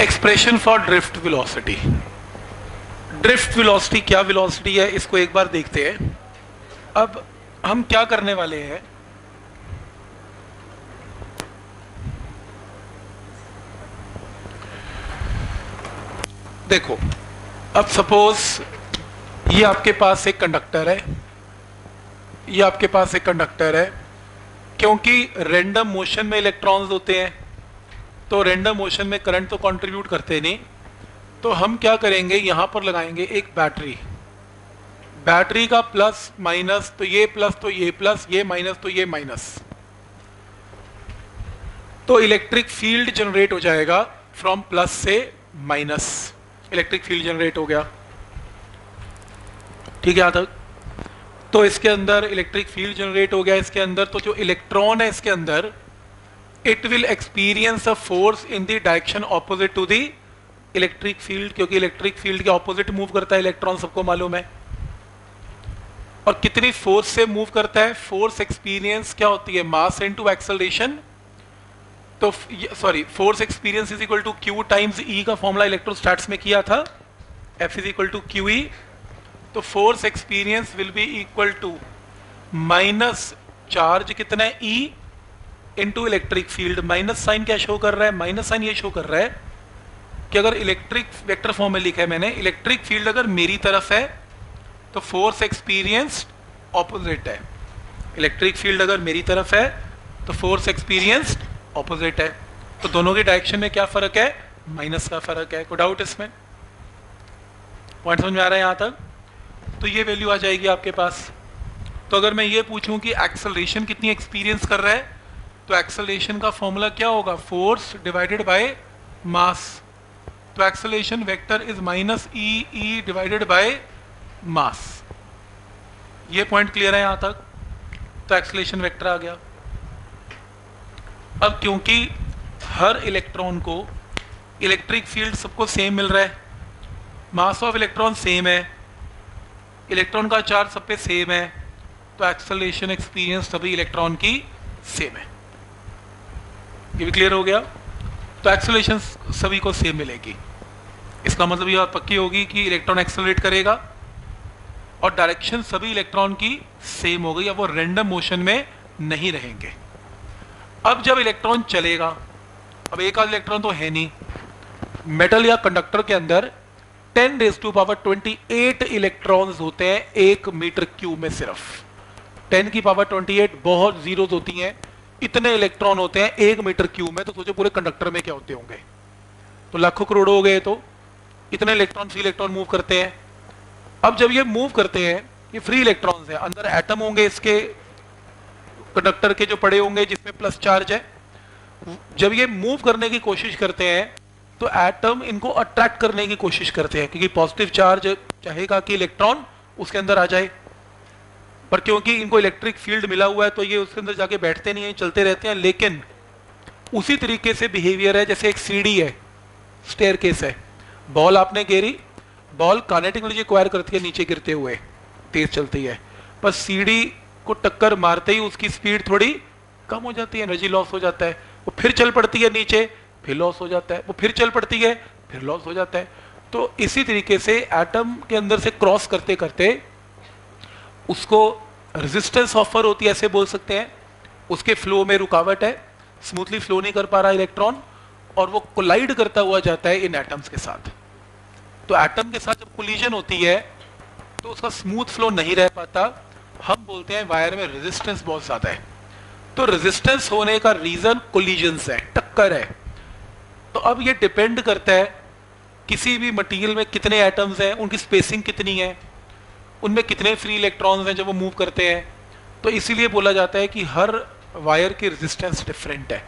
Expression for drift velocity drift velocity क्या velocity है? इसको एक बार देखते हैं। अब हम क्या करने वाले हैं? देखो, अब सपोज़ ये आपके पास एक कंडक्टर है। ये आपके पास एक कंडक्टर है, क्योंकि रैंडम मोशन में इलेक्ट्रॉन्स होते हैं। तो रेंडम मोशन में करंट तो कंट्रीब्यूट करते नहीं। तो हम क्या करेंगे? यहाँ पर लगाएँगे एक बैटरी बैटरी का प्लस माइनस तो ये प्लस तो ये प्लस ये माइनस तो ये माइनस तो इलेक्ट्रिक फ़ील्ड जनरेट हो जाएगा फ्रॉम प्लस से माइनस इलेक्ट्रिक फ़ील्ड जनरेट हो गया। ठीक है यहाँ तक तो इसके अंदर इलेक्ट्रिक फ़ील्ड जनरेट हो गया। इसके अंदर तो जो इलेक्ट्रॉन है इसके अंदर it will experience a force in the direction opposite to the electric field क्योंकि इलेक्ट्रिक फ़ील्ड के ऑपोजिट मूव करता है इलेक्ट्रॉन सबको मालूम है। और कितनी फोर्स से मूव करता है? फोर्स एक्सपीरियंस क्या होती है? मास इनटू एक्सेलरेशन तो sorry force experience is equal to Q times E का फॉर्मूला इलेक्ट्रोस्टैट्स में किया था। F is equal to Q E तो force experience will be equal to minus charge कितना है? E into electric field minus sign क्या show कर रहा है? माइनस साइन ये शो कर रहा है कि अगर इलेक्ट्रिक वेक्टर फॉर्म में लिखा है मैंने इलेक्ट्रिक फ़ील्ड अगर मेरी तरफ़ है तो फोर्स एक्सपीरियंस ऑपोजिट है। इलेक्ट्रिक फ़ील्ड अगर मेरी तरफ़ है तो फोर्स एक्सपीरियंस ऑपोजिट है। तो दोनों के डायरेक्शन में क्या फ़र्क है? माइनस का फ़र्क है। कोई डाउट इसमें? पॉइंट समझ में आ रहा है यहाँ तक? तो ये वैल्यू आ जाएगी आपके पास। तो अगर मैं ये पूछूँ कि एक्सेलरेशन कितनी एक्सपीरियंस कर रहा है तो एक्सेलरेशन का फॉर्मूला क्या होगा? फोर्स डिवाइडेड बाय मास तो acceleration vector is minus E E divided by mass ये पॉइंट क्लियर है यहाँ तक? तो एक्सलेशन वेक्टर आ गया। अब क्योंकि हर इलेक्ट्रॉन को इलेक्ट्रिक फ़ील्ड सबको सेम मिल रहा है मास ऑफ़ इलेक्ट्रॉन सेम है इलेक्ट्रॉन का चार्ज सब पे सेम है तो एक्सलेशन एक्सपीरियंस सभी इलेक्ट्रॉन की सेम है। ये भी क्लियर हो गया। तो एक्सेलरेशन सभी को सेम मिलेगी। इसका मतलब ये पक्की होगी कि इलेक्ट्रॉन एक्सेलरेट करेगा और डायरेक्शन सभी इलेक्ट्रॉन की सेम हो गई, अब वो रैंडम मोशन में नहीं रहेंगे। अब जब इलेक्ट्रॉन चलेगा, अब एक आध इलेक्ट्रॉन तो है नहीं। मेटल या कंडक्टर के अंदर 10 रेज टू पावर 28 इलेक्ट्रॉन्स होते हैं एक मीटर क्यूब में सिर्फ़। 10 की पावर 28 बहुत जीरोस होती हैं। इतने इलेक्ट्रॉन होते हैं, एक मीटर क्यूब में तो सोचो पूरे कंडक्टर में क्या होते होंगे? तो लाखों करोड़ हो गए तो इतने इलेक्ट्रॉन फ्री इलेक्ट्रॉन मूव करते हैं। अब जब ये मूव करते हैं, ये फ्री इलेक्ट्रॉन्स है, अंदर एटम होंगे इसके कंडक्टर के जो पड़े होंगे, जिसमें प्लस चार्ज है। जब ये मूव करने की कोशिश करते हैं तो एटम इनको अट्रैक्ट करने की कोशिश करते हैं, क्योंकि पॉजिटिव चार्ज चाहेगा कि इलेक्ट्रॉन उसके अंदर आ जाए। पर क्योंकि इनको इलेक्ट्रिक फ़ील्ड मिला हुआ है तो ये उसके अंदर जाके बैठते नहीं है, चलते रहते हैं, लेकिन उसी तरीके से बिहेवियर है, जैसे एक सीढ़ी है स्टेयर केस है। बॉल आपने घेरी बॉल कानेटिक एनर्जी एक्वायर करती है, नीचे गिरते हुए, तेज चलती है। पर सीढ़ी को टक्कर मारते ही उसकी स्पीड थोड़ी कम हो जाती है एनर्जी लॉस हो जाता है। वो फिर चल पड़ती है नीचे, फिर लॉस हो जाता है। वो फिर चल पड़ती है, फिर लॉस हो जाता है। तो इसी तरीके से एटम के अंदर से क्रॉस करते करते उसको रेजिस्टेंस ऑफ़र होती है, ऐसे बोल सकते हैं। उसके फ्लो में रुकावट है स्मूथली फ्लो नहीं कर पा रहा इलेक्ट्रॉन और वो कोलाइड करता हुआ जाता है इन एटम्स के साथ। तो एटम के साथ जब कोलिजन होती है तो उसका स्मूथ फ्लो नहीं रह पाता। हम बोलते हैं वायर में रेजिस्टेंस बहुत ज़्यादा है। तो रेजिस्टेंस होने का रीजन कोलिजन है, टक्कर है। तो अब ये डिपेंड करता है, किसी भी मटेरियल में कितने एटम्स हैं, उनकी स्पेसिंग कितनी है उनमें कितने फ्री इलेक्ट्रॉन्स हैं जब वो मूव करते हैं? तो इसीलिए बोला जाता है कि हर वायर की रेजिस्टेंस डिफरेंट है।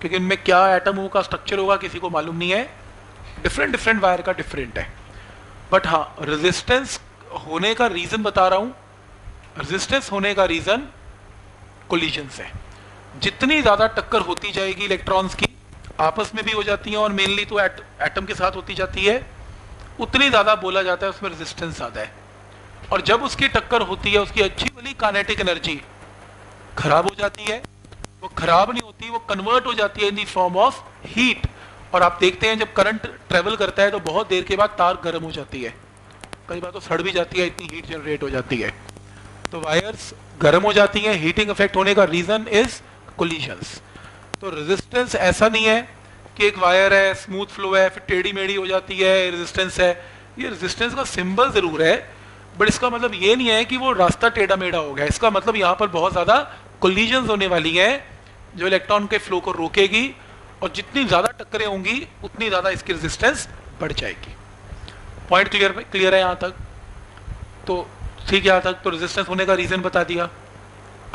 क्योंकि उनमें क्या एटम का स्ट्रक्चर होगा किसी को मालूम नहीं है। डिफरेंट डिफरेंट वायर का डिफरेंट है। बट हाँ रेजिस्टेंस होने का रीजन बता रहा हूँ। रेजिस्टेंस होने का रीजन कोलिजन है। जितनी ज़्यादा टक्कर होती जाएगी इलेक्ट्रॉन्स की आपस में भी हो जाती है और मेनली तो एट, एटम के साथ होती जाती है उतनी ज़्यादा बोला जाता है उसमें रेजिस्टेंस ज़्यादा है। और जब उसकी टक्कर होती है, उसकी अच्छी वाली कानेटिक एनर्जी खराब हो जाती है, वो खराब नहीं होती, वो कन्वर्ट हो जाती है in the form of heat और आप देखते हैं, जब करंट ट्रेवल करता है तो बहुत देर के बाद तार गर्म हो जाती है। कई बार तो सड़ भी जाती है, इतनी हीट जनरेट हो जाती है। तो वायर्स गर्म हो जाती हैं हीटिंग इफ़ेक्ट होने का रीजन इज़ कोलिशंस तो रेजिस्टेंस ऐसा नहीं है कि एक वायर है स्मूथ फ्लो है, फिर टेढ़ी मेढ़ी हो जाती है रेजिस्टेंस है। ये रेजिस्टेंस का सिंबल ज़रूर है बट इसका मतलब ये नहीं है कि वो रास्ता टेढ़ा मेढ़ा हो गया। इसका मतलब यहाँ पर बहुत ज़्यादा कोलिजन होने वाली हैं, जो इलेक्ट्रॉन के फ्लो को रोकेगी और जितनी ज़्यादा टक्करें होंगी, उतनी ज़्यादा इसकी रेजिस्टेंस बढ़ जाएगी। पॉइंट क्लियर क्लियर है यहाँ तक? तो ठीक है यहाँ तक तो रेजिस्टेंस होने का रीज़न बता दिया।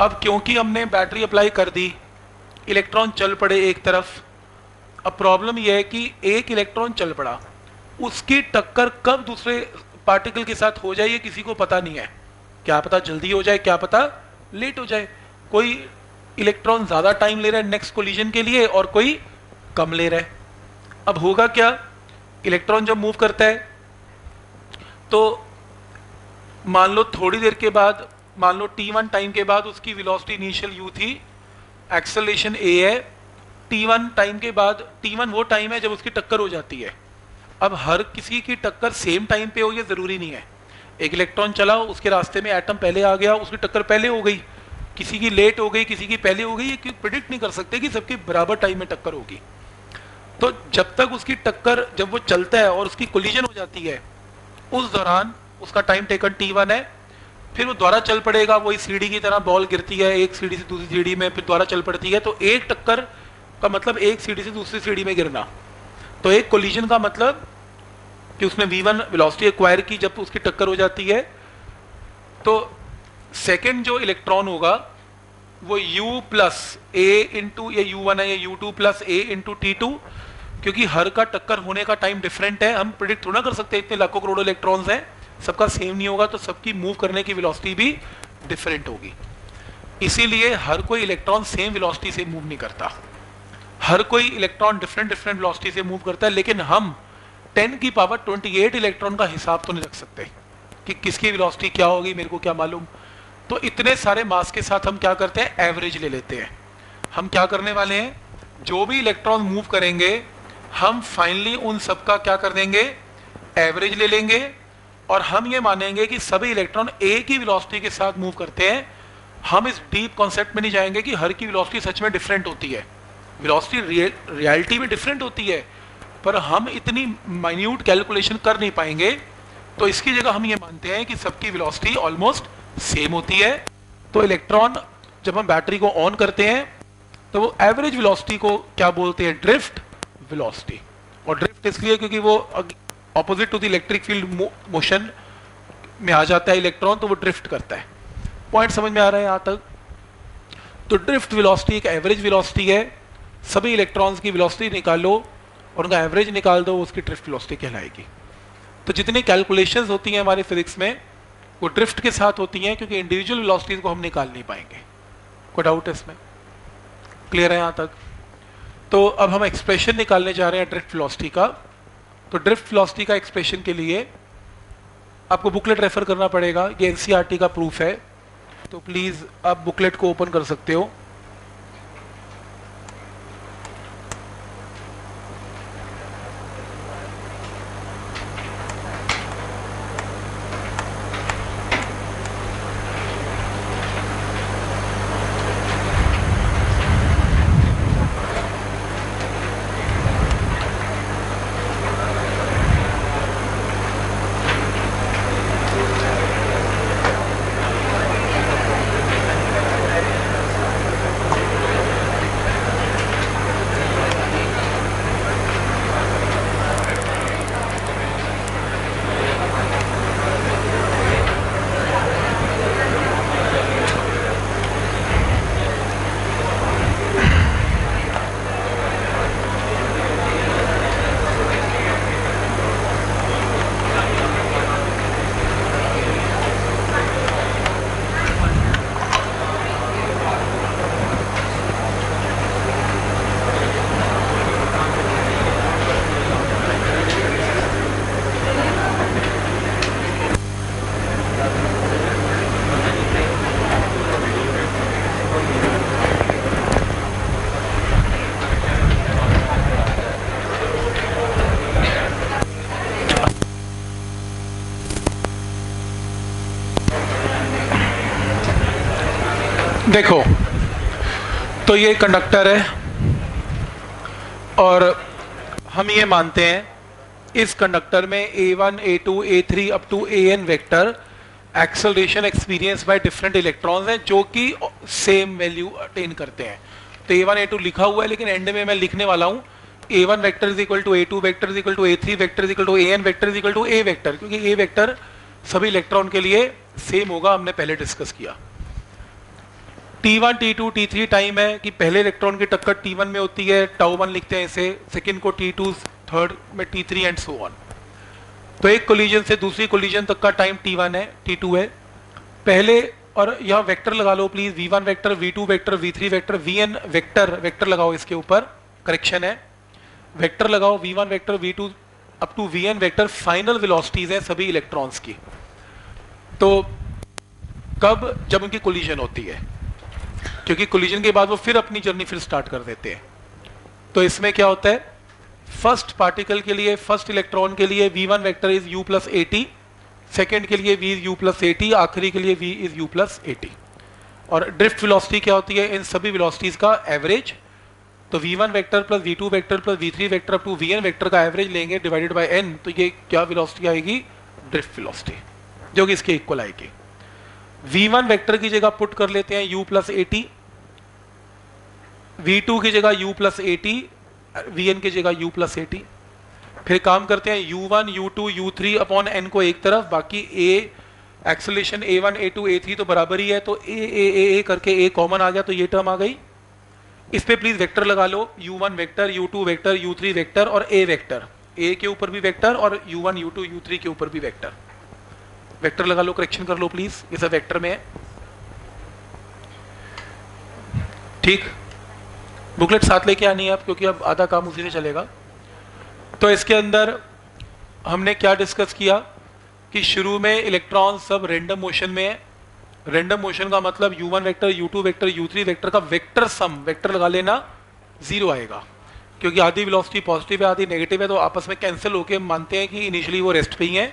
अब क्योंकि हमने बैटरी अप्लाई कर दी इलेक्ट्रॉन चल पड़े एक तरफ़, अब प्रॉब्लम यह है कि एक इलेक्ट्रॉन चल पड़ा, उसकी टक्कर कब दूसरे पार्टिकल के साथ हो जाए, ये किसी को पता नहीं है। क्या पता जल्दी हो जाए, क्या पता लेट हो जाए। कोई इलेक्ट्रॉन ज़्यादा टाइम ले रहा है नेक्स्ट कोलिजन के लिए और कोई कम ले रहा है। अब होगा क्या? इलेक्ट्रॉन जब मूव करता है तो मान लो थोड़ी देर के बाद, मान लो टी वन टाइम के बाद उसकी वेलोसिटी इनिशियल यू थी एक्सेलेशन ए है। टी वन टाइम के बाद टी वन वो टाइम है जब उसकी टक्कर हो जाती है। अब हर किसी की टक्कर सेम टाइम पे हो, ये ज़रूरी नहीं है। एक इलेक्ट्रॉन चला, उसके रास्ते में एटम पहले आ गया, उसकी टक्कर पहले हो गई। किसी की लेट हो गई, किसी की पहले हो गई, ये प्रिडिक्ट नहीं कर सकते कि सबकी बराबर टाइम में टक्कर होगी। तो जब तक उसकी टक्कर, जब वो चलता है और उसकी कोलिजन हो जाती है, उस दौरान उसका टाइम टेकन टी वन है। फिर वो द्वारा चल पड़ेगा, वही सीढ़ी की तरह बॉल गिरती है, एक सीढ़ी से दूसरी सीढ़ी में फिर द्वारा चल पड़ती है। तो एक टक्कर का मतलब एक सीढ़ी से दूसरी सीढ़ी में गिरना। तो एक कोलिजन का मतलब कि उसने वी वन वेलोसिटी एक्वायर की जब उसकी टक्कर हो जाती है तो सेकेंड जो इलेक्ट्रॉन होगा, वो u प्लस ए इंटू ये यू वन है, ये U two plus A into T two क्योंकि हर का टक्कर होने का टाइम डिफरेंट है। हम प्रिडिक्ट थोड़ा कर सकते हैं इतने लाखों करोड़ों इलेक्ट्रॉन्स हैं। सबका सेम नहीं होगा तो सबकी मूव करने की वेलोसिटी भी डिफरेंट होगी। इसीलिए हर कोई इलेक्ट्रॉन सेम वेलोसिटी से मूव नहीं करता। हर कोई इलेक्ट्रॉन डिफरेंट डिफरेंट वेलोसिटी से मूव करता है, लेकिन हम 10 की पावर 28 इलेक्ट्रॉन का हिसाब तो नहीं रख सकते कि किसकी वेलोसिटी क्या होगी, मेरे को क्या मालूम। तो इतने सारे मास के साथ हम क्या करते हैं? एवरेज ले लेते हैं। हम क्या करने वाले हैं? जो भी इलेक्ट्रॉन मूव करेंगे, हम फाइनली उन सब का क्या कर देंगे? एवरेज ले लेंगे। और हम ये मानेंगे कि सभी इलेक्ट्रॉन एक ही वेलोसिटी के साथ मूव करते हैं। हम इस डीप कॉन्सेप्ट में नहीं जाएँगे कि हर की वेलोसिटी सच में डिफरेंट होती है। वेलोसिटी रियलिटी में डिफरेंट होती है, पर हम इतनी माइन्यूट कैलकुलेशन कर नहीं पाएँगे तो इसकी जगह हम ये मानते हैं कि सबकी वेलोसिटी ऑलमोस्ट सेम होती है। तो इलेक्ट्रॉन जब हम बैटरी को ऑन करते हैं तो वो एवरेज वेलोसिटी को क्या बोलते हैं? ड्रिफ्ट वेलोसिटी और ड्रिफ्ट इसलिए क्योंकि वो opposite to the electric field motion में आ जाता है इलेक्ट्रॉन तो वो ड्रिफ्ट करता है। पॉइंट समझ में आ रहा है यहाँ तक? तो ड्रिफ्ट वेलोसिटी एक एवरेज वेलोसिटी है। सभी इलेक्ट्रॉन्स की वेलोसिटी निकालो और उनका एवरेज निकाल दो, उसकी ड्रिफ्ट वेलोसिटी कहलाएगी। तो जितनी कैलकुलेशंस होती हैं हमारे फिजिक्स में, वो ड्रिफ्ट के साथ होती हैं क्योंकि इंडिविजुअल वेलोसिटीज को हम निकाल नहीं पाएँगे। कोई डाउट है इसमें? क्लियर है यहाँ तक? तो अब हम एक्सप्रेशन निकालने जा रहे हैं ड्रिफ्ट वेलोसिटी का। तो ड्रिफ्ट वेलोसिटी का एक्सप्रेशन के लिए आपको बुकलेट रेफर करना पड़ेगा। ये एनसीईआरटी का प्रूफ है। तो प्लीज़ आप बुकलेट को ओपन कर सकते हो। देखो तो ये कंडक्टर है और हम ये मानते हैं इस कंडक्टर में A1, A2, A3 up to AN vector acceleration experience by different electrons हैं जो कि सेम वैल्यू अटेन करते हैं। तो A1, A2 लिखा हुआ है लेकिन एंड में मैं लिखने वाला हूँ A1 vector is equal to A2 vector is equal to A3 vector is equal to AN vector is equal to A vector क्योंकि ए वैक्टर सभी इलेक्ट्रॉन के लिए सेम होगा हमने पहले डिस्कस किया। T1, T2, T3 टाइम है कि पहले इलेक्ट्रॉन की टक्कर T1 में होती है टाउ वन लिखते हैं इसे सेकेंड को T2 थर्ड में T3 एंड सो ऑन तो एक कोलिजन से दूसरी कोलिजन तक का टाइम T1 है T2 है। पहले और यह वेक्टर लगा लो please V1 vector V2 vector V3 vector Vn vector vector लगाओ इसके ऊपर करेक्शन है। वेक्टर लगाओ V1 vector V2 up to Vn vector final velocities है सभी इलेक्ट्रॉन्स की। तो कब? जब उनकी कोलिजन होती है। क्योंकि कोलिजन के बाद वो फिर अपनी जर्नी फिर स्टार्ट कर देते हैं। तो इसमें क्या होता है? फ़र्स्ट पार्टिकल के लिए फ़र्स्ट इलेक्ट्रॉन के लिए v1 vector is u plus AT second के लिए v is U plus AT आखिरी के लिए v is u plus AT और ड्रिफ्ट वेलोसिटी क्या होती है? इन सभी वेलोसिटीज का एवरेज तो v1 vector plus v2 vector plus v3 vector up to vn vector का एवरेज लेंगे डिवाइडेड बाय n तो ये क्या वेलोसिटी आएगी? ड्रिफ्ट वेलोसिटी जो कि इसके इक्वल आएगी। V1 वेक्टर की जगह पुट कर लेते हैं u प्लस एटी v2 की जगह u plus AT V N की जगह u प्लस एटी फिर काम करते हैं u1 u2 u3 upon N को एक तरफ़, बाकी a acceleration a1 a2 a3 तो बराबर ही है तो a a a a करके a कॉमन आ गया तो ये टर्म आ गई। इस पे प्लीज़ वेक्टर लगा लो u1 vector u2 vector u3 vector और a वेक्टर a के ऊपर भी वेक्टर और u1 u2 u3 के ऊपर भी वेक्टर वेक्टर लगा लो करेक्शन कर लो प्लीज़ ये सब वेक्टर में है। ठीक? बुकलेट साथ लेके आनी है आप क्योंकि अब आधा काम उसी से चलेगा। तो इसके अंदर हमने क्या डिस्कस किया कि शुरू में इलेक्ट्रॉन सब रेंडम मोशन में है। रेंडम मोशन का मतलब u1 vector u2 vector u3 vector का वेक्टर सम वेक्टर लगा लेना ज़ीरो आएगा। क्योंकि आधी वेलोसिटी पॉजिटिव है, आधी नेगेटिव है तो आपस में कैंसिल होके मानते हैं कि इनिशियली वो रेस्ट पे ही है।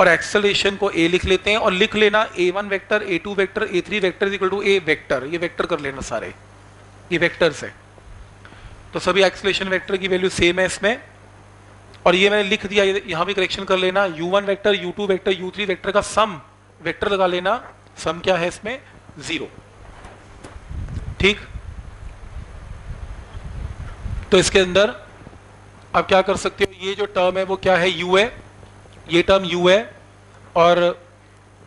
और एक्सेलेशन को a लिख लेते हैं और लिख लेना A one a1 vector a2 vector a3 vector equal to a vector ये वेक्टर कर लेना सारे। ये वेक्टर्स है। तो सभी एक्सलेशन वेक्टर की वैल्यू सेम है इसमें। और ये मैंने लिख दिया यहाँ भी करेक्शन कर लेना। U1 vector u2 vector u3 vector का सम वेक्टर लगा लेना। सम क्या है इसमें? ज़ीरो ठीक? तो इसके अंदर आप क्या कर सकते हो? ये जो टर्म है वो क्या है? U है। ये टर्म u है। और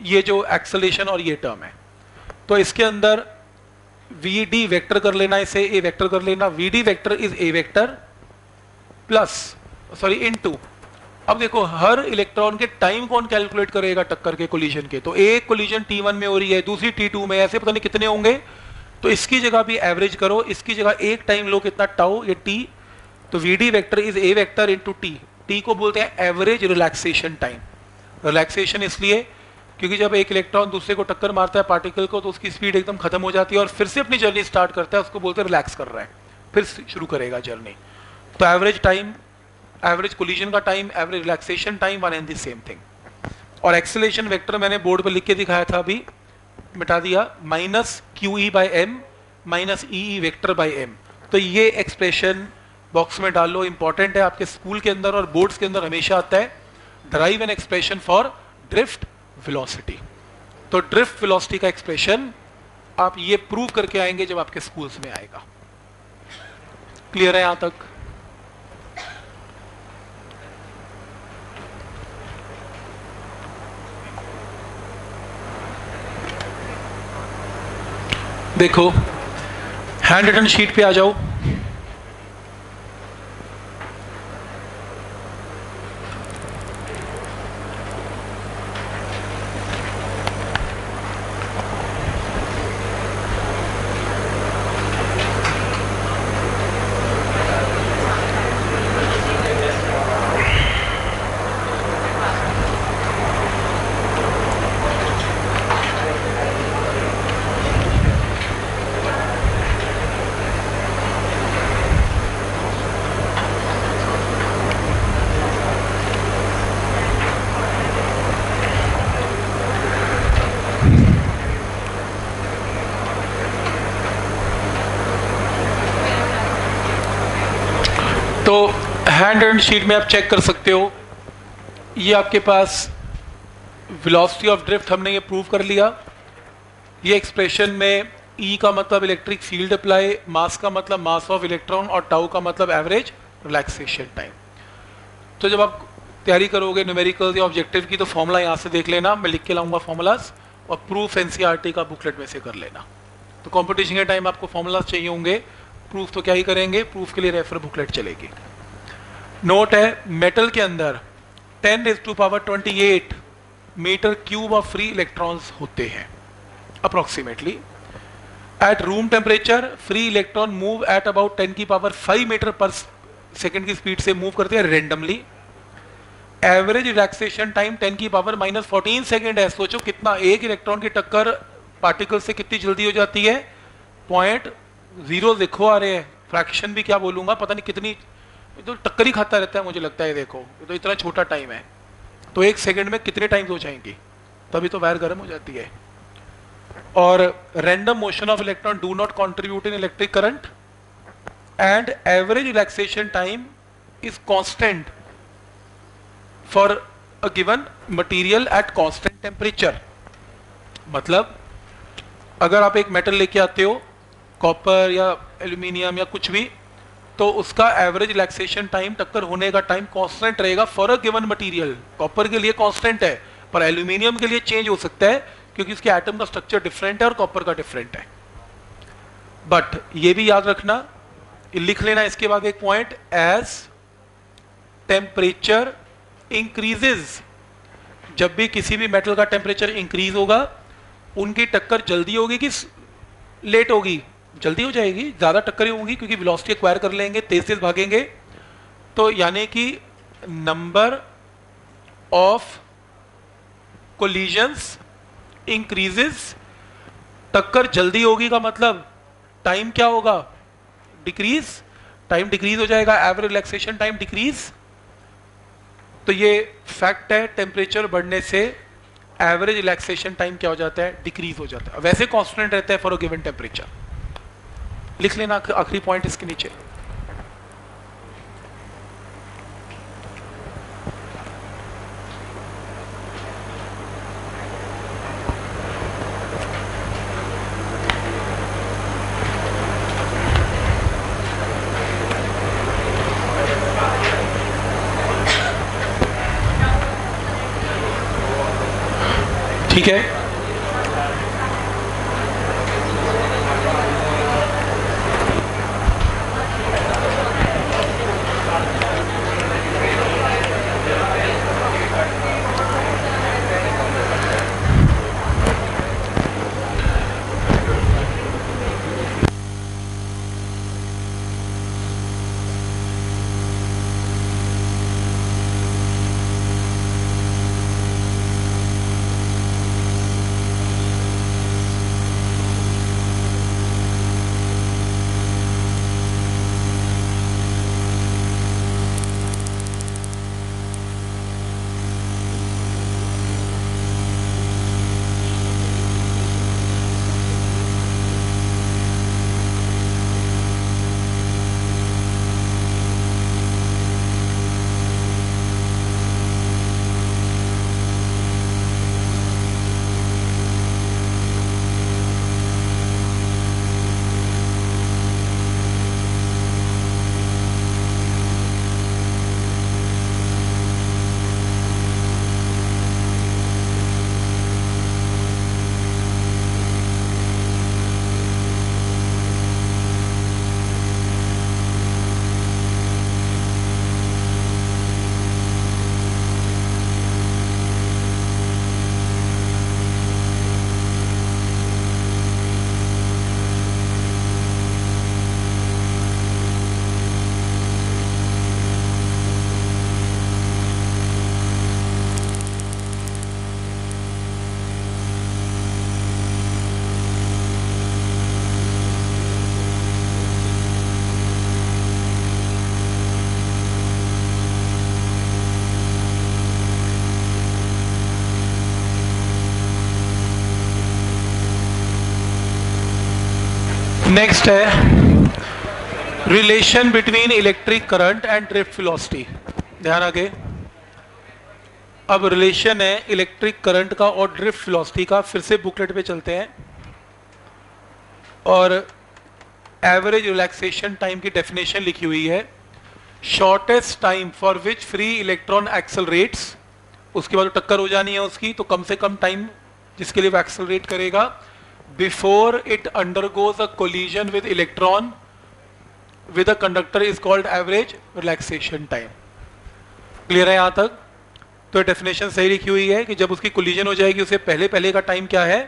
ये जो एक्सलेशन और ये टर्म है। तो इसके अंदर वी डी वेक्टर कर लेना, इसे ए वेक्टर कर लेना। V D vector is A vector plus sorry into अब देखो, हर इलेक्ट्रॉन के टाइम कौन कैलकुलेट करेगा टक्कर के कोलिजन के? तो एक कोलिजन T1 में हो रही है, दूसरी T2 में। ऐसे पता नहीं कितने होंगे। तो इसकी जगह भी एवरेज करो। इसकी जगह एक टाइम लो कितना टाउ ये टी तो V D vector is A vector into T T को बोलते हैं एवरेज रिलैक्सेशन टाइम रिलैक्सेशन इसलिए क्योंकि जब एक इलेक्ट्रॉन दूसरे को टक्कर मारता है पार्टिकल को तो उसकी स्पीड एकदम खत्म हो जाती है और फिर से अपनी जर्नी स्टार्ट करता है, उसको बोलते हैं रिलैक्स कर रहा है। फिर शुरू करेगा जर्नी। तो एवरेज टाइम, एवरेज कोलिजन का time, average relaxation time, one and the same thing. और एक्सेलेशन वेक्टर मैंने बोर्ड पर लिख के दिखाया था अभी, मिटा दिया, minus Q E by M, minus E E vector by M. तो ये एक्सप्रेशन बॉक्स में डाल लो इंपॉर्टेंट है, आपके स्कूल के अंदर और बोर्ड्स के अंदर हमेशा आता है। Derive an expression for drift velocity तो ड्रिफ्ट वेलोसिटी का एक्सप्रेशन आप ये प्रूव करके आएँगे जब आपके स्कूल्स में आएगा। क्लियर है यहाँ तक? देखो हैंड रिटन शीट पे आ जाओ। एंड शीट में आप चेक कर सकते हो। ये आपके पास वेलोसिटी ऑफ़ ड्रिफ्ट हमने ये प्रूव कर लिया। ये एक्सप्रेशन में ई e का मतलब इलेक्ट्रिक फ़ील्ड अप्लाई मास का मतलब मास ऑफ़ इलेक्ट्रॉन और टाउ का मतलब एवरेज रिलैक्सेशन टाइम तो जब आप तैयारी करोगे न्यूमेरिकल या ऑब्जेक्टिव की तो फॉर्मूला यहाँ से देख लेना। मैं लिख के लाऊँगा फॉर्मूलाज और प्रूफ एनसीईआरटी का बुकलेट में से कर लेना। तो कंपटीशन के टाइम आपको फॉर्मूलाज चाहिए होंगे। प्रूफ तो क्या ही करेंगे? प्रूफ के लिए रेफर बुकलेट चलेगी। नोट है मेटल के अंदर. 10 is to power 28 metre cube of free electrons होते हैं approximately at room temperature free electron move at about 10 की पावर 5 मीटर पर सेकेंड की स्पीड से मूव करते हैं रेंडमली एवरेज रिलैक्सेशन टाइम 10 की पावर माइनस फोर्टीन सेकेंड है. सोचो कितना एक इलेक्ट्रॉन की टक्कर पार्टिकल से कितनी जल्दी हो जाती है. पॉइंट ज़ीरो देखो आ रहे हैं. फ्रैक्शन भी क्या बोलूँगा? पता नहीं कितनी तो टक्कर खाता रहता है, मुझे लगता है, देखो। ये तो इतना छोटा टाइम है। तो एक सेकेंड में कितने टाइम हो जाएँगी? तभी तो वायर गर्म हो जाती है। और random motion of electron do not contribute in electric current and average relaxation time is constant for a given material at constant temperature मतलब अगर आप एक मेटल लेके आते हो कॉपर या एल्यूमिनियम या कुछ भी तो उसका एवरेज रिलैक्सेशन टाइम टक्कर होने का टाइम कांस्टेंट रहेगा for a given material copper के लिए कांस्टेंट है, पर एल्यूमिनियम के लिए चेंज हो सकता है, क्योंकि उसके एटम का स्ट्रक्चर डिफरेंट है और कॉपर का डिफरेंट है. बट ये भी याद रखना, लिख लेना इसके बाद एक पॉइंट एज टेम्परेचर इंक्रीजेज जब भी किसी भी मेटल का टेम्परेचर इंक्रीज होगा, उनकी टक्कर जल्दी होगी कि लेट होगी? जल्दी हो जाएगी, ज़्यादा टक्कर होंगी क्योंकि वेलोसिटी एक्वायर कर लेंगे, तेज तेज भागेंगे। तो यानी कि नंबर ऑफ़ कोलिजन्स इंक्रीजेस टक्कर जल्दी होगी का मतलब टाइम क्या होगा? डिक्रीज टाइम डिक्रीज हो जाएगा एवरेज रिलैक्सेशन टाइम डिक्रीज तो ये फैक्ट है टेम्परेचर बढ़ने से एवरेज रिलैक्सेशन टाइम क्या हो जाता है? डिक्रीज हो जाता है। वैसे कांस्टेंट रहता है फॉर अ गिवन टेम्परेचर लिख लेना आखिरी पॉइंट इसके नीचे। ठीक है? नेक्स्ट है relation between electric current and drift velocity ध्यान आगे। अब रिलेशन है इलेक्ट्रिक करंट का और ड्रिफ्ट वेलोसिटी का, फिर से बुकलेट पे चलते हैं। और एवरेज रिलैक्सेशन टाइम की डेफिनेशन लिखी हुई है। Shortest time for which free electron accelerates उसके बाद टक्कर हो जानी है उसकी तो कम से कम टाइम जिसके लिए वो एक्सलरेट करेगा before it undergoes a collision with electron with a conductor is called average relaxation time clear है यहाँ तक? तो डेफिनेशन सही लिखी हुई है कि जब उसकी कोलिजन हो जाएगी, उसे पहले पहले का टाइम क्या है?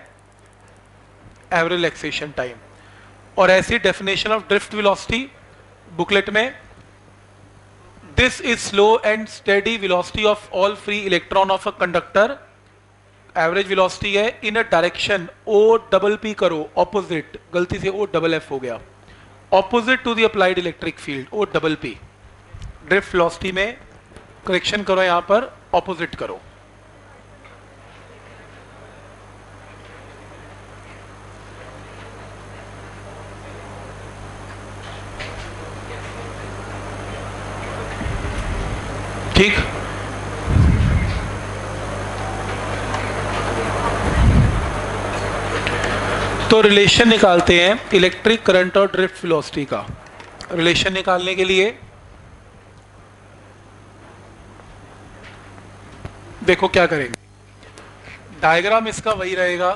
एवरेज रिलैक्सेशन टाइम और ऐसी definition of drift velocity booklet में this is slow and steady velocity of all free electron of a conductor average velocity है in a direction O double P करो ऑपोजिट गलती से O double F हो गया। Opposite to the applied electric field O double P drift velocity में correction करो यहाँ पर ऑपोजिट करो। ठीक? तो रिलेशन निकालते हैं इलेक्ट्रिक करंट और ड्रिफ्ट फिलोसिटी का। रिलेशन निकालने के लिए, देखो क्या करेंगे। डायग्राम इसका वही रहेगा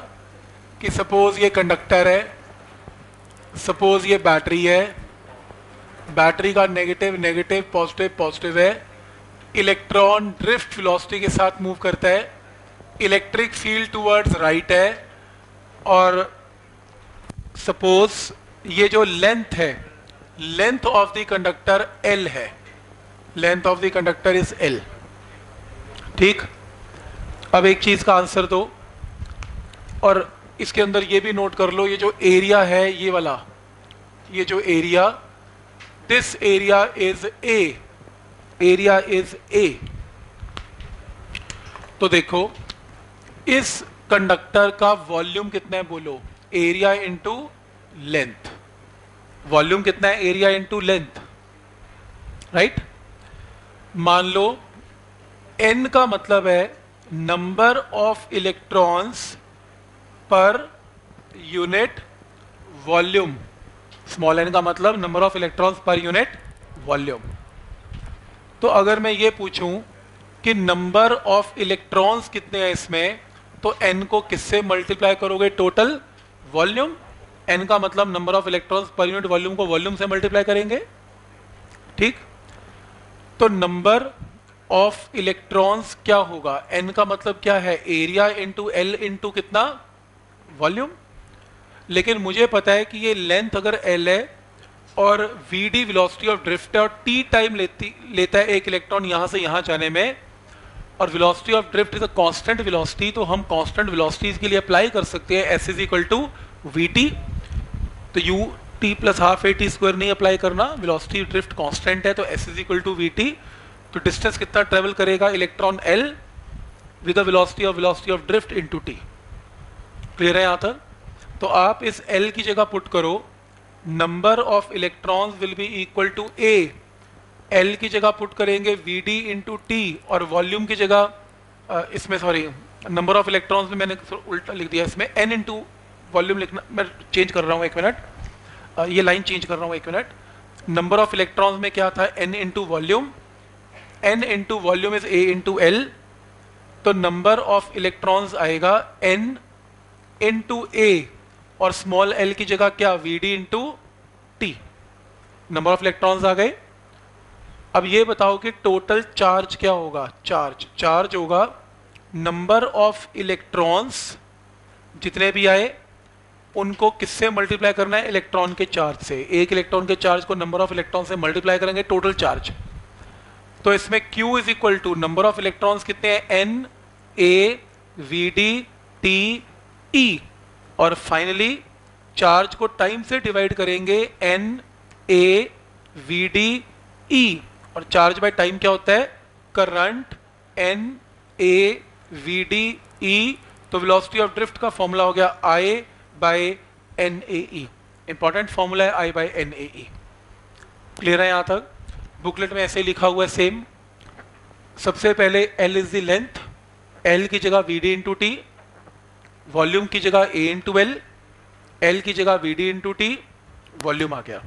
कि सपोज़ ये कंडक्टर है सपोज़ ये बैटरी है बैटरी का नेगेटिव नेगेटिव पॉजिटिव पॉजिटिव है। इलेक्ट्रॉन ड्रिफ्ट वेलोसिटी के साथ मूव करता है। इलेक्ट्रिक फ़ील्ड टूवर्ड्स राइट है और सपोज़ ये जो लेंथ है length of the conductor L है. Length of the conductor is L ठीक? अब एक चीज़ का आंसर दो, और इसके अंदर ये भी नोट कर लो, ये जो एरिया है, ये वाला, ये जो area this area is A area is A तो देखो, इस कंडक्टर का वॉल्यूम कितना है बोलो? एरिया इंटू लेंथ वॉल्यूम कितना है? एरिया इंटू लेंथ राइट मान लो एन का मतलब है number of electrons per unit volume small N का मतलब number of electrons per unit volume तो अगर मैं ये पूछूँ कि नंबर ऑफ़ इलेक्ट्रॉन्स कितने हैं इसमें तो एन को किससे मल्टीप्लाई करोगे? टोटल वॉल्यूम एन का मतलब number of electrons per unit volume को वॉल्यूम से मल्टीप्लाई करेंगे, ठीक? तो नंबर ऑफ़ इलेक्ट्रॉन्स क्या होगा? एन का मतलब क्या है? एरिया इंटू एल इंटू कितना? वॉल्यूम। लेकिन मुझे पता है कि ये लेंथ अगर एल है और V D velocity of drift है और टी टाइम लेती, लेता है एक इलेक्ट्रॉन यहाँ से यहाँ जाने में और velocity of drift is a constant velocity तो हम कांस्टेंट वेलोसिटीज के लिए अप्लाई कर सकते हैं. S is equal to V T तो U T plus half A T square नहीं अप्लाई करना. वेलोसिटी ड्रिफ्ट कांस्टेंट है तो S is equal to V T तो डिस्टेंस कितना ट्रेवल करेगा? Electron L with velocity of velocity of drift into T clear है यहाँ तक? तो आप इस एल की जगह पुट करो. Number of electrons will be equal to A L की जगह पुट करेंगे वी डी इंटू टी और वॉल्यूम की जगह इसमें सॉरी नंबर ऑफ़ इलेक्ट्रॉन्स में मैंने उल्टा लिख दिया, इसमें एन इंटू वॉल्यूम लिखना, मैं चेंज कर रहा हूँ एक मिनट ये लाइन चेंज कर रहा हूँ एक मिनट नंबर ऑफ़ इलेक्ट्रॉन्स में क्या था? N into volume N into volume is A into L तो नंबर ऑफ़ इलेक्ट्रॉन्स आएगा एन इंटू ए और स्मॉल एल की जगह क्या? V D into T number of electrons आ गए। अब ये बताओ कि टोटल चार्ज क्या होगा? चार्ज चार्ज होगा नंबर ऑफ़ इलेक्ट्रॉन्स जितने भी आए, उनको किससे मल्टीप्लाई करना है? इलेक्ट्रॉन के चार्ज से। एक इलेक्ट्रॉन के चार्ज को नंबर ऑफ़ इलेक्ट्रॉन से मल्टीप्लाई करेंगे टोटल चार्ज तो इसमें Q is equal to number of electrons कितने हैं? N, A, V, D, T E. और फाइनली चार्ज को टाइम से डिवाइड करेंगे, N, A, V, D E. और चार्ज बाय टाइम क्या होता है? Current N A V D E तो वेलोसिटी ऑफ़ ड्रिफ्ट का फॉर्मूला हो गया I by N A E important formula है I by N A E clear है यहाँ तक? बुकलेट में ऐसे लिखा हुआ है सेम सबसे पहले L is the length L की जगह V D into T volume की जगह ए इंटू एल एल की जगह V D into T volume आ गया.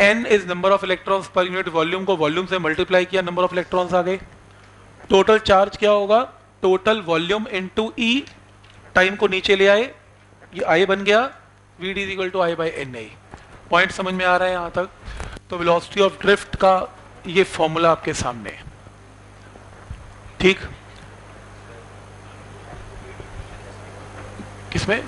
N is number of electrons per unit volume को वॉल्यूम से मल्टीप्लाई किया नंबर ऑफ़ इलेक्ट्रॉन्स आ गए टोटल चार्ज क्या होगा? Total volume into E time को नीचे ले आए। ये आई बन गया। V D equal to I by N I point समझ में आ रहा है यहाँ तक? तो वेलोसिटी ऑफ़ ड्रिफ्ट का ये फॉर्मूला आपके सामने है। ठीक? किसमें?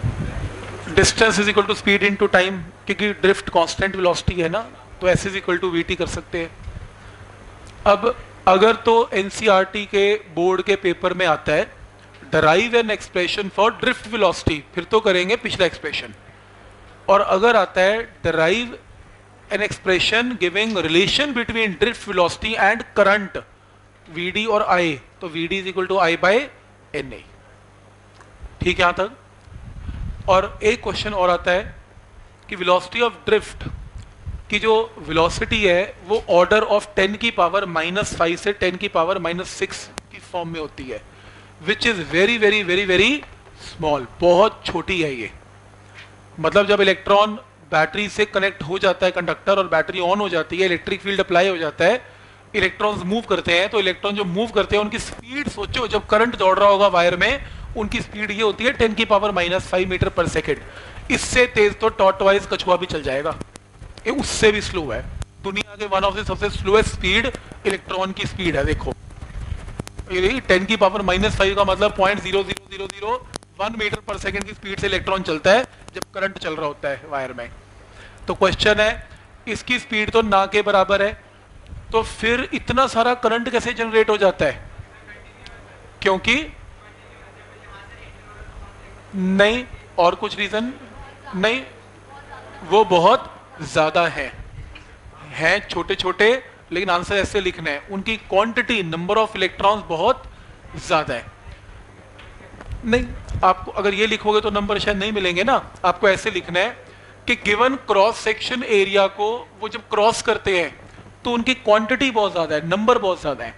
Distance is equal to speed into time क्योंकि ड्रिफ्ट कांस्टेंट वेलोसिटी है ना? तो S is equal to V कर सकते हैं। अब अगर तो एनसीईआरटी के बोर्ड के पेपर में आता है derive an expression for drift velocity फिर तो करेंगे पिछला एक्सप्रेशन और अगर आता है derive an expression giving relation between drift velocity and current V और आई तो V D is equal to I by N A ठीक है, यहाँ तक? और एक क्वेश्चन और आता है कि वेलोसिटी ऑफ़ ड्रिफ्ट की जो वेलोसिटी है, वो ऑर्डर ऑफ़ 10 की पावर माइनस फाइव से 10 की पावर माइनस सिक्स की फॉर्म में होती है which is very very very very small बहुत छोटी है ये। मतलब जब इलेक्ट्रॉन बैटरी से कनेक्ट हो जाता है कंडक्टर और बैटरी ऑन हो जाती है इलेक्ट्रिक फ़ील्ड अप्लाई हो जाता है इलेक्ट्रॉन्स मूव करते हैं तो इलेक्ट्रॉन जो मूव करते हैं, उनकी स्पीड सोचो, जब करंट दौड़ रहा होगा वायर में, उनकी स्पीड ये होती है टेन की power minus five metre per second इससे तेज तो टॉट वाइज कछुआ भी चल जाएगा। ये उससे भी स्लो है। दुनिया के वन ऑफ़ द सबसे स्लोएस्ट स्पीड इलेक्ट्रॉन की स्पीड है, देखो। ये टेन की पावर माइनस फाइव का मतलब point zero zero zero zero one metre per second की स्पीड से इलेक्ट्रॉन चलता है, जब करंट चल रहा होता है वायर में। तो क्वेश्चन है, इसकी स्पीड तो ना के बराबर है तो फिर इतना सारा करंट कैसे जनरेट हो जाता है? क्योंकि नहीं, और कुछ रीजन नहीं, वो बहुत ज़्यादा है। हैं छोटे छोटे लेकिन आंसर ऐसे लिखना है। उनकी क्वांटिटी नंबर ऑफ़ इलेक्ट्रॉन्स बहुत ज़्यादा है। नहीं, आपको अगर ये लिखोगे तो नंबर शायद नहीं मिलेंगे ना। आपको ऐसे लिखना है कि गिवन क्रॉस सेक्शन एरिया को वो जब क्रॉस करते हैं तो उनकी क्वांटिटी बहुत ज़्यादा है नंबर बहुत ज़्यादा है।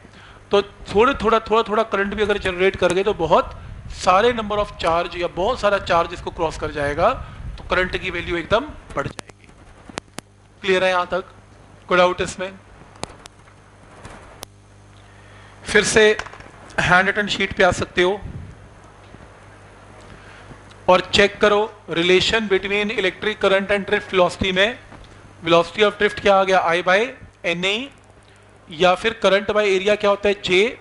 तो थोड़े, थोड़ा थोड़ा थोड़ा करंट भी अगर जनरेट कर गए तो बहुत सारे नंबर ऑफ़ चार्ज या बहुत सारा चार्ज इसको क्रॉस कर जाएगा तो करंट की वैल्यू एकदम बढ़ जाएगी। क्लियर है यहाँ तक? कोई डाउट इसमें। फिर से हैंड रिटन शीट पे आ सकते हो। और चेक करो relation between electric current and drift velocity में। वेलोसिटी ऑफ़ ड्रिफ्ट क्या आ गया? आई बाई एन ए या फिर करंट बाय एरिया क्या होता है? जे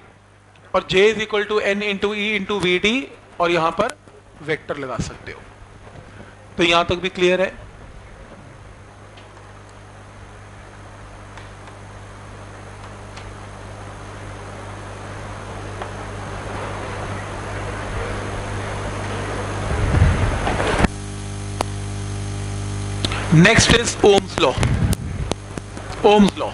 और J is equal to N into E into V D और यहाँ पर वेक्टर लगा सकते हो। तो यहाँ तक भी क्लियर है। Next is Ohm's law Ohm's law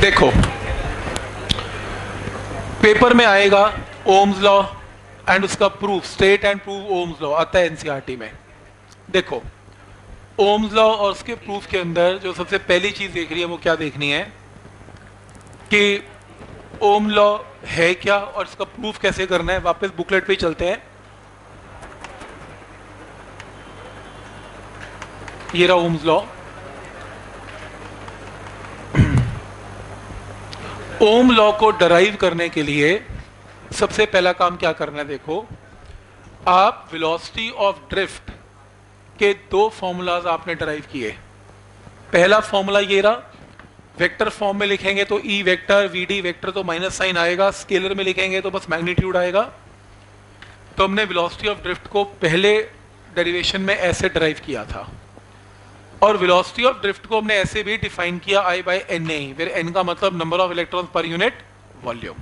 देखो पेपर में आएगा ओम्स लॉ एंड उसका proof state and proof Ohm's law आता है एनसीईआरटी में। देखो ओम्स लॉ और उसके प्रूफ के अंदर जो सबसे पहली चीज़ देख रही है, वो क्या देखनी है? कि ओम लॉ है क्या और इसका प्रूफ कैसे करना है? वापस बुकलेट पे चलते हैं। ये रहा ओम्स लॉ ओम लॉ को डराइव करने के लिए सबसे पहला काम क्या करना है देखो? आप वेलोसिटी ऑफ़ ड्रिफ्ट के दो फॉर्मूलाज आपने डराइव किए। पहला फॉर्मूला ये रहा वेक्टर फॉर्म में लिखेंगे तो E vector V D vector तो माइनस साइन आएगा स्केलर में लिखेंगे तो बस मैग्नीट्यूड आएगा। तो हमने वेलोसिटी ऑफ़ ड्रिफ्ट को पहले डेरिवेशन में ऐसे ड्राइव किया था। और वेलोसिटी ऑफ़ ड्रिफ्ट को हमने ऐसे भी डिफाइन किया आई बाई एन ए फिर एन का मतलब number of electron per unit volume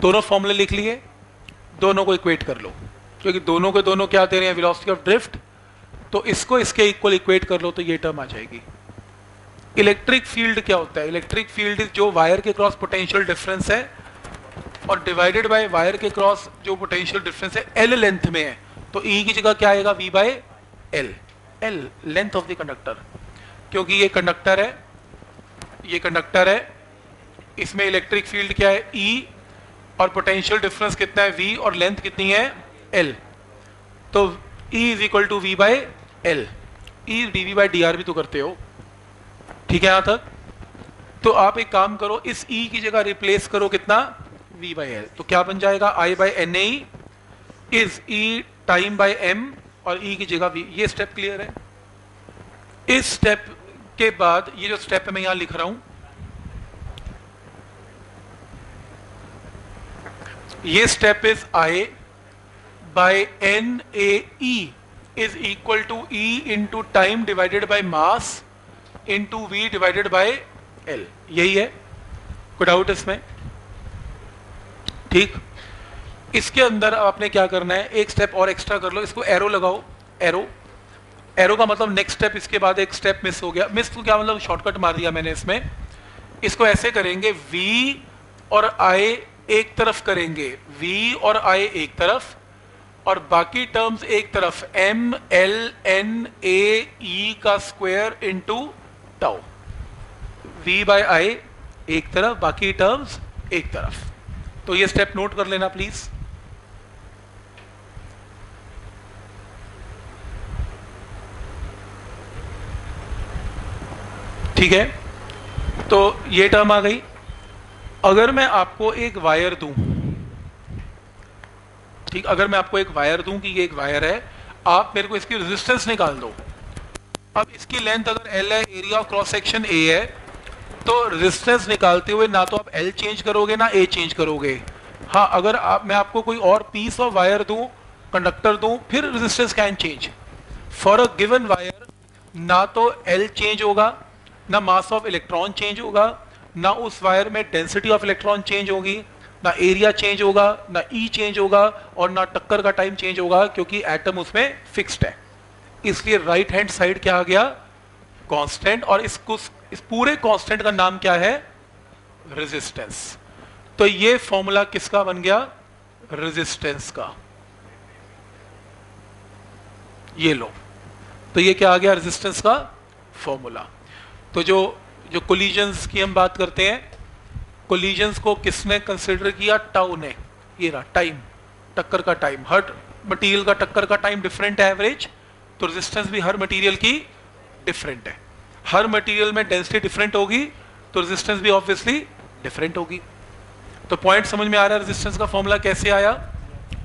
दोनों फॉर्मूले लिख लिए, दोनों को इक्वेट कर लो। क्योंकि दोनों के दोनों क्या दे रहे हैं? वेलोसिटी ऑफ़ ड्रिफ्ट तो इसको इसके इक्वल इक्वेट कर लो तो ये टर्म आ जाएगी। इलेक्ट्रिक फ़ील्ड क्या होता है? इलेक्ट्रिक फ़ील्ड जो वायर के क्रॉस पोटेंशियल डिफरेंस है और डिवाइडेड बाय वायर के क्रॉस जो पोटेंशियल डिफरेंस है एल लेंथ में है। तो ई e की जगह क्या आएगा? V by L L length of the conductor क्योंकि ये कंडक्टर है, ये कंडक्टर है, इसमें इलेक्ट्रिक फ़ील्ड क्या है? ई e और पोटेंशियल डिफरेंस कितना है? वी और लेंथ कितनी है? एल तो E is equal to V by L E D V by D R भी तो करते हो। ठीक है यहाँ तक? तो आप एक काम करो, इस ई e की जगह रिप्लेस करो कितना? वी बाई एल तो क्या बन जाएगा? I by N A is E time by M और ई e की जगह वी ये स्टेप क्लियर है। इस स्टेप के बाद, ये जो स्टेप मैं यहाँ लिख रहा हूँ ये step is I by N A E is equal to E into time divided by mass into V divided by L यही है। कोई डाउट इसमें? ठीक। इसके अंदर आपने क्या करना है? एक स्टेप और एक्स्ट्रा कर लो। इसको एरो लगाओ। एरो एरो का मतलब नेक्स्ट स्टेप इसके बाद एक स्टेप मिस हो गया। मिस तो क्या मतलब? शॉर्टकट मार दिया मैंने इसमें। इसको ऐसे करेंगे वी और I एक तरफ़ करेंगे V और I एक तरफ़ और बाकी टर्म्स एक तरफ़ M, L, N, A E का square into tau V by I एक तरफ़, बाकी टर्म्स एक तरफ़. तो ये स्टेप नोट कर लेना प्लीज़ ठीक है? तो ये टर्म आ गई. अगर मैं आपको एक वायर दूँ, ठीक, अगर मैं आपको एक वायर दूँ कि ये एक वायर है, आप मेरे को इसकी रेजिस्टेंस निकाल दो। अब इसकी लेंथ अगर एल है area of cross section A है तो रेजिस्टेंस निकालते हुए ना तो आप एल चेंज करोगे, ना ए चेंज करोगे। हाँ अगर आप, मैं आपको कोई और पीस ऑफ़ वायर दूँ कंडक्टर दूँ, फिर resistance can change for a given wire ना तो एल चेंज होगा, ना मास ऑफ़ इलेक्ट्रॉन चेंज होगा ना उस वायर में डेंसिटी ऑफ़ इलेक्ट्रॉन चेंज होगी, ना एरिया चेंज होगा, ना ई e चेंज होगा और ना टक्कर का टाइम चेंज होगा क्योंकि एटम उसमें फिक्स्ड है। इसलिए राइट हैंड साइड क्या आ गया? कांस्टेंट और इसको इस पूरे कांस्टेंट का नाम क्या है? रेजिस्टेंस तो ये फॉर्मूला किसका बन गया? रेजिस्टेंस का। ये लो। तो ये क्या आ गया? रेजिस्टेंस का फॉर्मूला तो जो जो कोलिजन्स की हम बात करते हैं कोलिजन्स को किसने कंसिडर किया? टाउ ने। ये रहा टाइम टक्कर का टाइम हर मटेरियल का टक्कर का टाइम डिफरेंट है एवरेज तो रेजिस्टेंस भी हर मटेरियल की डिफरेंट है। हर मटेरियल में डेंसिटी डिफरेंट होगी तो रेजिस्टेंस भी ऑब्वियसली डिफरेंट होगी। तो पॉइंट समझ में आ रहा है रेजिस्टेंस का फॉर्मूला कैसे आया?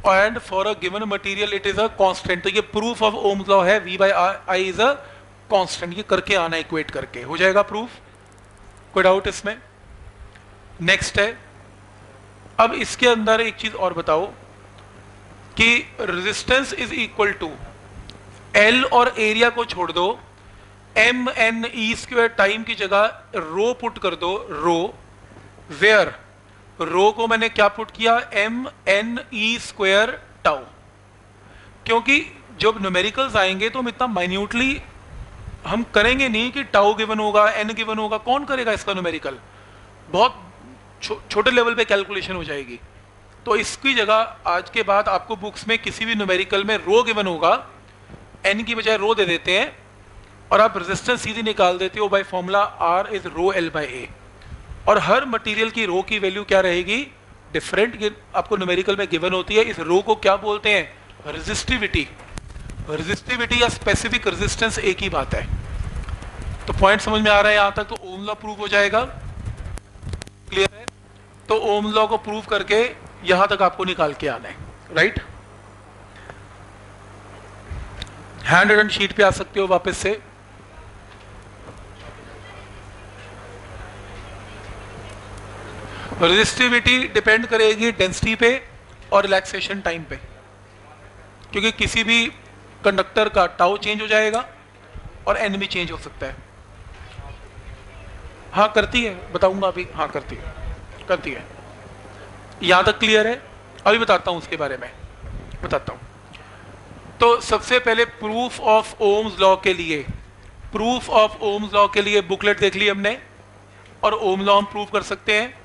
And for a given material it is a constant तो ये प्रूफ ऑफ़ ओम लॉ है V by I is a constant ये करके आना इक्वेट करके। हो जाएगा प्रूफ कोई डाउट इसमें। नेक्स्ट है। अब इसके अंदर एक चीज़ और बताओ कि resistance is equal to L और एरिया को छोड़ दो। M N E square time की जगह रो पुट कर दो। रो वेयर रो को मैंने क्या पुट किया? M N E square tau क्योंकि जब न्यूमेरिकल्स आएँगे तो हम इतना माइन्यूटली हम करेंगे नहीं कि टाउ गिवन होगा एन गिवन होगा कौन करेगा इसका न्यूमेरिकल बहुत छो, छोटे लेवल पे कैलकुलेशन हो जाएगी। तो इसकी जगह आज के बाद आपको बुक्स में किसी भी न्यूमेरिकल में रो गिवन होगा एन की बजाय रो दे देते हैं और आप रेजिस्टेंस सीधी निकाल देते हो by formula R is rho L by A और हर मटेरियल की रो की वैल्यू क्या रहेगी? डिफरेंट आपको न्यूमेरिकल में गिवन होती है इस रो को क्या बोलते हैं? रेजिस्टिविटी रेजिस्टिविटी या स्पेसिफिक रेजिस्टेंस एक ही बात है। तो पॉइंट समझ में आ रहा है यहाँ तक? तो ओम लॉ प्रूव हो जाएगा। क्लियर है? तो ओम लॉ को प्रूव करके यहाँ तक आपको निकाल के आना है। राइट हैंड रिटन शीट पे आ सकते हो वापस से। रेजिस्टिविटी डिपेंड करेगी डेंसिटी पे और रिलैक्सेशन टाइम पे। क्योंकि किसी भी कंडक्टर का टाउ चेंज हो जाएगा और एन भी चेंज हो सकता है। हाँ करती है, बताऊँगा अभी। हाँ करती है करती है। यहाँ तक क्लियर है? अभी बताता हूँ उसके बारे में। बताता हूँ। तो सबसे पहले प्रूफ ऑफ़ ओम्स लॉ के लिए प्रूफ ऑफ़ ओम्स लॉ के लिए बुकलेट देख ली हमने, और ओम लॉ हम प्रूव कर सकते हैं।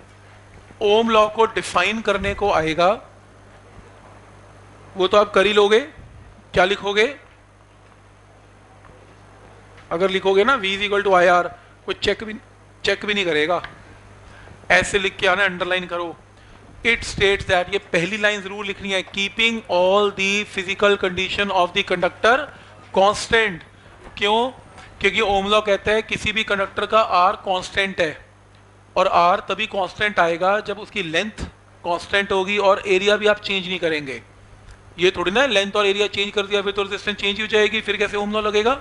ओम लॉ को डिफाइन करने को आएगा। वो तो आप कर ही लोगे। क्या लिखोगे? अगर लिखोगे ना V equal to I R कोई चेक भी चेक भी नहीं करेगा। ऐसे लिख के आना अंडरलाइन करो। इट स्टेट्स दैट ये पहली लाइन ज़रूर लिखनी है keeping all the physical condition of the conductor constant क्यों? क्योंकि ओम लॉ कहता है, किसी भी कंडक्टर का आर कांस्टेंट है। और आर तभी कांस्टेंट आएगा जब उसकी लेंथ कांस्टेंट होगी और एरिया भी आप चेंज नहीं करेंगे। ये थोड़ी ना लेंथ और एरिया चेंज कर दिया, फिर तो रेजिस्टेंस चेंज हो जाएगी, फिर कैसे ओम लॉ लगेगा?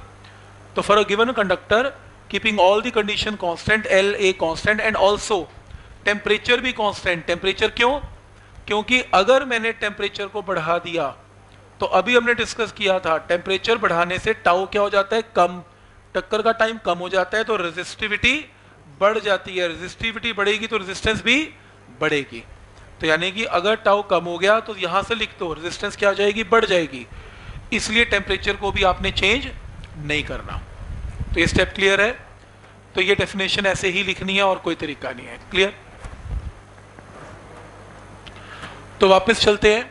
तो for a given conductor keeping all the condition constant L A constant and also temperature भी कांस्टेंट टेम्परेचर क्यों? क्योंकि अगर मैंने टेम्परेचर को बढ़ा दिया तो अभी हमने डिस्कस किया था टेम्परेचर बढ़ाने से टाउ क्या हो जाता है? कम. टक्कर का टाइम कम हो जाता है तो रेजिस्टिविटी बढ़ जाती है. रेजिस्टिविटी बढ़ेगी तो रेजिस्टेंस भी बढ़ेगी. तो यानी कि अगर टाउ कम हो गया तो यहाँ से लिख दो रेजिस्टेंस क्या जाएगी? बढ़ जाएगी। इसलिए टेम्परेचर को भी आपने चेंज नहीं करना। तो ये स्टेप क्लियर है। तो ये डेफिनेशन ऐसे ही लिखनी है और कोई तरीका नहीं है। क्लियर तो वापस चलते हैं।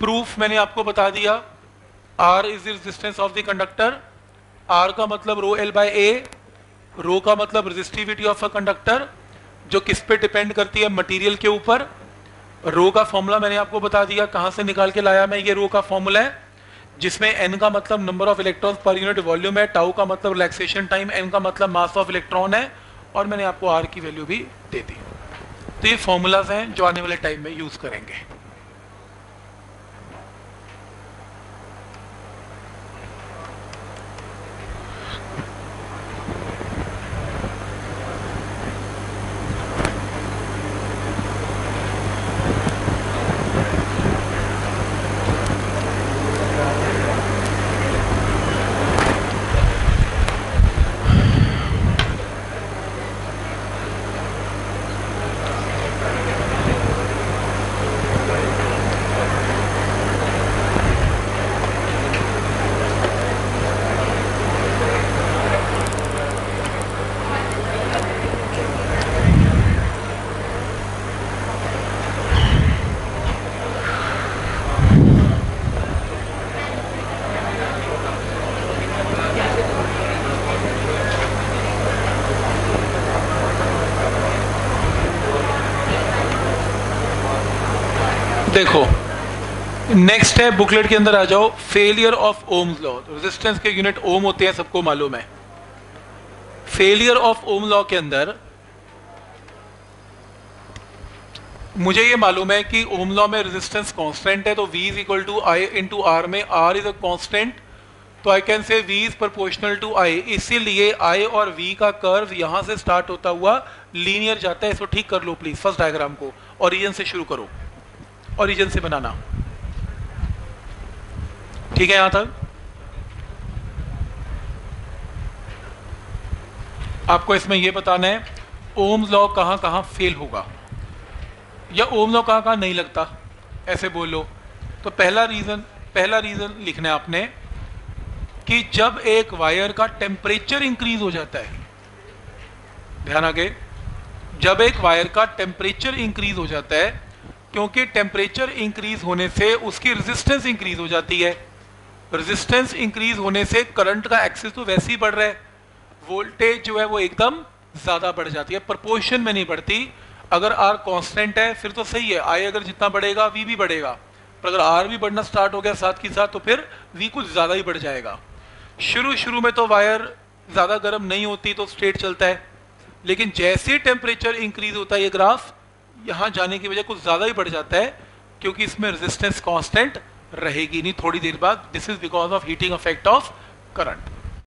प्रूफ मैंने आपको बता दिया। R is the resistance of the conductor R का मतलब रो एल बाय ए रो का मतलब रेजिस्टिविटी ऑफ़ अ कंडक्टर जो किस पे डिपेंड करती है? मटेरियल के ऊपर। रो का फॉर्मूला मैंने आपको बता दिया, कहाँ से निकाल के लाया मैं ये रो का फॉर्मूला है, जिसमें एन का मतलब number of electron per unit volume है टाउ का मतलब रिलैक्सेशन टाइम एन का मतलब मास ऑफ़ इलेक्ट्रॉन है, और मैंने आपको आर की वैल्यू भी दे दी। तो ये फॉर्मूलाज हैं जो आने वाले टाइम में यूज़ करेंगे। देखो नेक्स्ट है बुकलेट के अंदर आ जाओ failure of Ohm's law resistance के यूनिट ओम होते हैं, सबको मालूम है. फेलियर ऑफ़ ओम लॉ के अंदर, मुझे ये मालूम है कि ओम लॉ में रेजिस्टेंस कांस्टेंट है तो V is equal to I into R में R इज़ अ कांस्टेंट तो I can say V is proportional to I. इसीलिए I और V का कर्व यहाँ से स्टार्ट होता हुआ लीनियर जाता है, इसको ठीक कर लो प्लीज़ फ़र्स्ट डायग्राम को ओरिजिन से शुरू करो. ओरिजिन से बनाना। ठीक है यहाँ तक? आपको इसमें यह बताना है ओम लॉ कहाँ कहाँ फेल होगा? या ओम लॉ कहाँ कहाँ नहीं लगता? ऐसे बोलो। तो पहला रीजन पहला रीजन लिखना है आपने कि जब एक वायर का टेम्परेचर इंक्रीज हो जाता है, ध्यान आगे, जब एक वायर का टेम्परेचर इंक्रीज हो जाता है क्योंकि टेम्परेचर इंक्रीज होने से उसकी रेजिस्टेंस इंक्रीज हो जाती है। रेजिस्टेंस इंक्रीज होने से करंट का एक्सेस तो वैसे ही बढ़ रहा है। वोल्टेज जो है वो एकदम ज़्यादा बढ़ जाती है प्रपोर्शन में नहीं बढ़ती। अगर आर कांस्टेंट है, फिर तो सही है। आई अगर जितना बढ़ेगा वी भी बढ़ेगा। पर अगर आर भी बढ़ना स्टार्ट हो गया साथ के साथ तो फिर वी कुछ ज़्यादा ही बढ़ जाएगा। शुरू शुरू में तो वायर ज़्यादा गर्म नहीं होती तो स्ट्रेट चलता है। लेकिन जैसे टेम्परेचर इंक्रीज होता है ये ग्राफ यहाँ जाने की वजह कुछ ज़्यादा ही बढ़ जाता है, क्योंकि इसमें रेजिस्टेंस कांस्टेंट रहेगी नहीं, थोड़ी देर बाद। This is because of heating effect of current